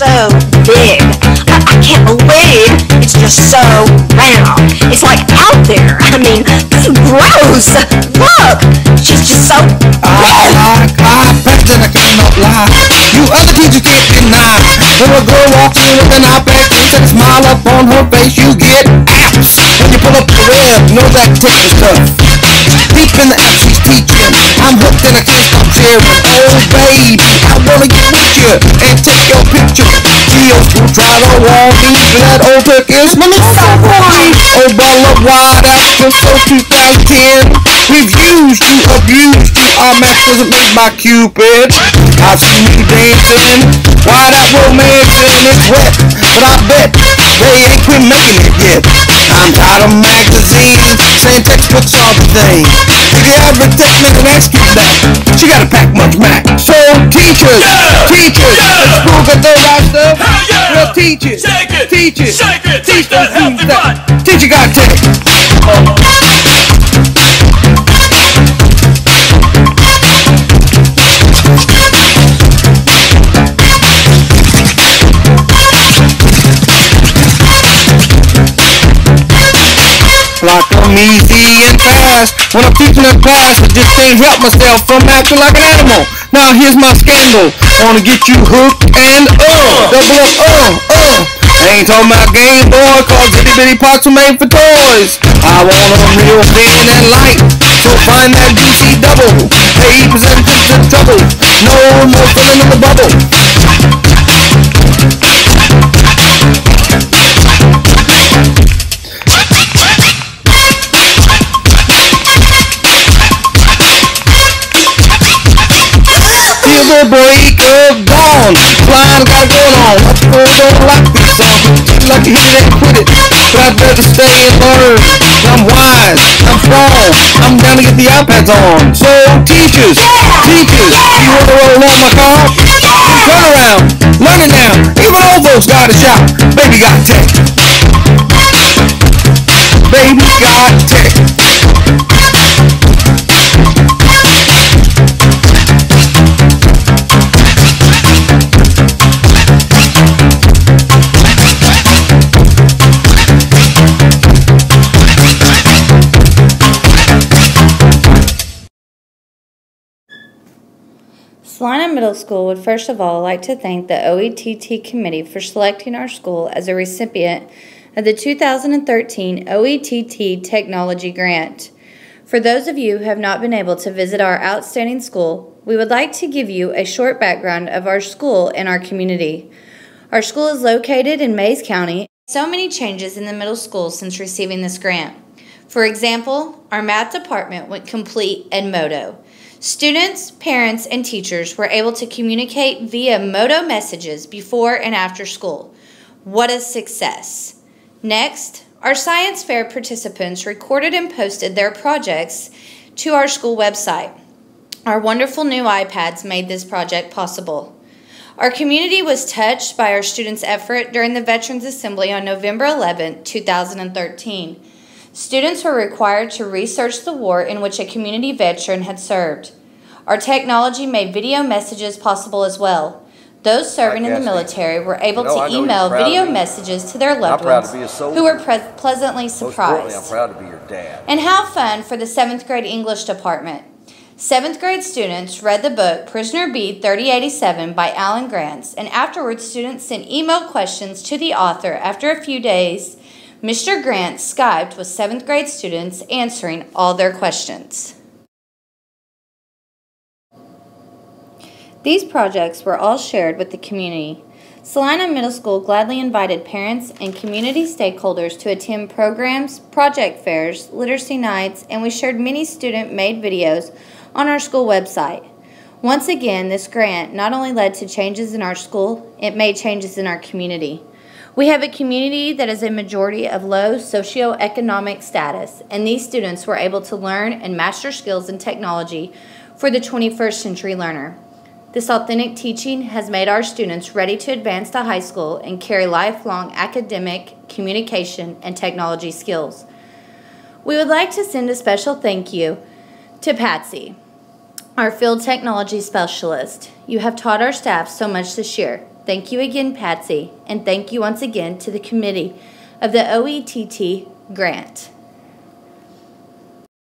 so big. I, I can't believe it's just so round. It's like out there. I mean, gross. Look, she's just so I like high president, I cannot lie. You other teachers can't deny. When a girl walks in with an iPad case and a smile up on her face, you get apps. When you pull up the web, know that technical stuff. Deep in the apps she's teaching, I'm hooked and I can't stop sharing. Oh baby, I wanna get with you and take your picture. Geo's who try to warn me that old Turkish money so boring. Oh ball of wide actress, so 2010. We've used you, abused you. Match wasn't made by Cupid. I've seen you dancing, wide out romancing. It's wet, but I bet they ain't quit making it yet. I'm tired of magazines saying textbooks are the thing. If you ever text me and you that, she gotta pack much Mac. So teachers, Yeah! teachers, Yeah! at school got the right stuff. Hell yeah! Well, teachers, Shake it! teachers, Shake it! teach Take that healthy butt! teacher got take. Like I'm easy and fast. When I'm teaching a class I just can't help myself from acting like an animal. Now here's my scandal. Wanna get you hooked and uh. Double up uh uh. I ain't talking about Game Boy Cause itty bitty parts are made for toys. I want them real thin and light. So find that DC double. Hey present to trouble. No more filling in the bubble the break of dawn Flying got going on Up for don't like this song Like to hit it and quit it. But I'd rather stay and learn I'm wise, I'm strong. I'm down to get the iPads on. So teachers, teachers You wanna roll on my car? Turn around, learn it now. Even old folks got a shot Baby got tech. Baby got tech Salina Middle School would first of all like to thank the OETT committee for selecting our school as a recipient of the 2013 OETT Technology Grant. For those of you who have not been able to visit our outstanding school, we would like to give you a short background of our school and our community. Our school is located in Mayes County. So many changes in the middle school since receiving this grant. For example, our math department went complete and Moto. Students, parents, and teachers were able to communicate via Moto messages before and after school. What a success! Next, our science fair participants recorded and posted their projects to our school website. Our wonderful new iPads made this project possible. Our community was touched by our students' effort during the Veterans Assembly on November 11, 2013. Students were required to research the war in which a community veteran had served. Our technology made video messages possible as well. Those serving in the military were able You know, to email video me. messages to their loved ones be a soldier. who were pleasantly importantly, I'm surprised. proud to be your dad. And how fun for the seventh grade English department. Seventh grade students read the book Prisoner B 3087 by Alan Gratz, and afterwards, students sent email questions to the author. After a few days, Mr. Grant Skyped with seventh grade students answering all their questions. These projects were all shared with the community. Salina Middle School gladly invited parents and community stakeholders to attend programs, project fairs, literacy nights, and we shared many student made videos on our school website. Once again, this grant not only led to changes in our school, it made changes in our community. We have a community that is a majority of low socioeconomic status, and these students were able to learn and master skills in technology for the 21st century learner. This authentic teaching has made our students ready to advance to high school and carry lifelong academic, communication, and technology skills. We would like to send a special thank you to Patsy, our field technology specialist. You have taught our staff so much this year. Thank you again, Patsy, and thank you once again to the committee of the OETT grant.